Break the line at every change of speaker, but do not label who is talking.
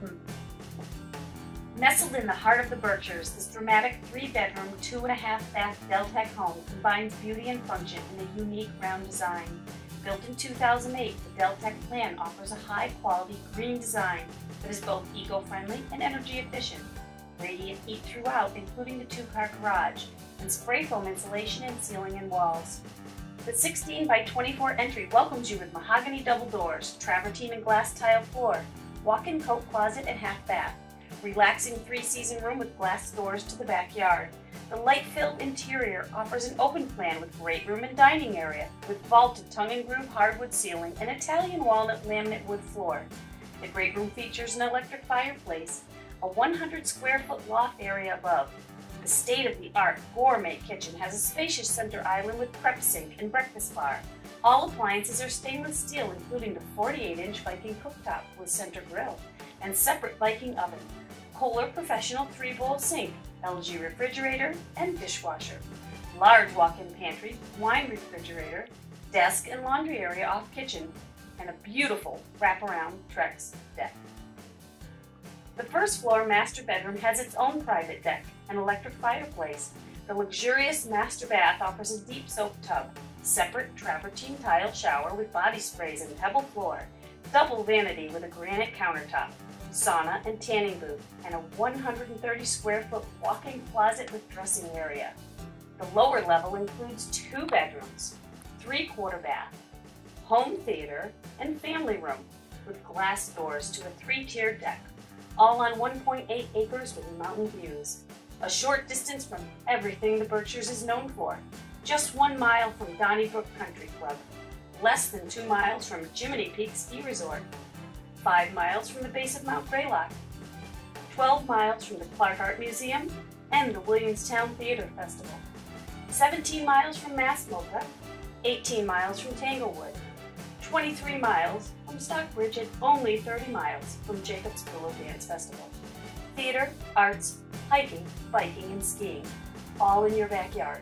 Hmm. Nestled in the heart of the Berkshires, this dramatic three-bedroom, two-and-a-half-bath Deltec home combines beauty and function in a unique round design. Built in 2008, the Deltec plan offers a high-quality green design that is both eco-friendly and energy efficient. Radiant heat throughout, including the two-car garage, and spray foam insulation in ceiling and walls. The 16 by 24 entry welcomes you with mahogany double doors, travertine and glass tile floor, walk-in coat closet and half bath, relaxing three-season room with glass doors to the backyard. The light-filled interior offers an open plan with great room and dining area, with vaulted tongue and groove hardwood ceiling and Italian walnut laminate wood floor. The great room features an electric fireplace, a 100 square foot loft area above. The state-of-the-art gourmet kitchen has a spacious center island with prep sink and breakfast bar. All appliances are stainless steel, including the 48-inch Viking cooktop with center grill and separate Viking oven. Kohler Professional 3-bowl sink, LG refrigerator, and dishwasher. Large walk-in pantry, wine refrigerator, desk and laundry area off kitchen, and a beautiful wraparound Trex deck. The first floor master bedroom has its own private deck, an electric fireplace. The luxurious master bath offers a deep soak tub, separate travertine tile shower with body sprays and pebble floor, double vanity with a granite countertop, sauna and tanning booth, and a 130 square foot walk-in closet with dressing area. The lower level includes two bedrooms, three-quarter bath, home theater, and family room with glass doors to a three-tiered deck, all on 1.8 acres with mountain views. A short distance from everything the Berkshires is known for, just one mile from Donnybrook Country Club, less than two miles from Jiminy Peak Ski Resort, five miles from the base of Mount Greylock, 12 miles from the Clark Art Museum and the Williamstown Theater Festival, 17 miles from MASS MoCA, 18 miles from Tanglewood, 23 miles from Stockbridge and only 30 miles from Jacob's Pillow Dance Festival. Theater, arts, hiking, biking, and skiing, all in your backyard.